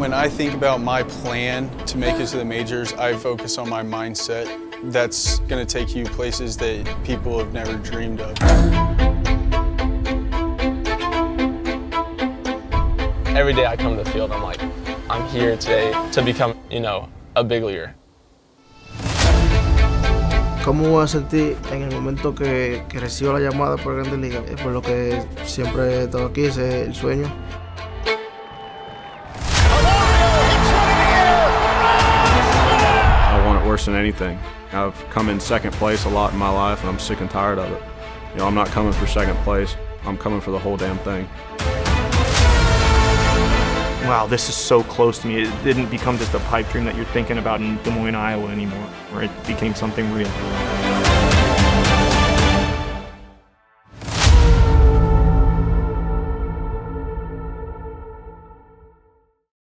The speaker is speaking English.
When I think about my plan to make it to the majors, I focus on my mindset. That's going to take you places that people have never dreamed of. Every day I come to the field, I'm like, I'm here today to become, you know, a big leaguer. ¿Cómo voy a sentir en el momento que, que recibo la llamada por Grandes Ligas? Es por lo que siempre he estado aquí, ese es el sueño. Worse than anything. I've come in second place a lot in my life, and I'm sick and tired of it. You know, I'm not coming for second place. I'm coming for the whole damn thing. Wow, this is so close to me. It didn't become just a pipe dream that you're thinking about in Des Moines, Iowa anymore, where it became something real.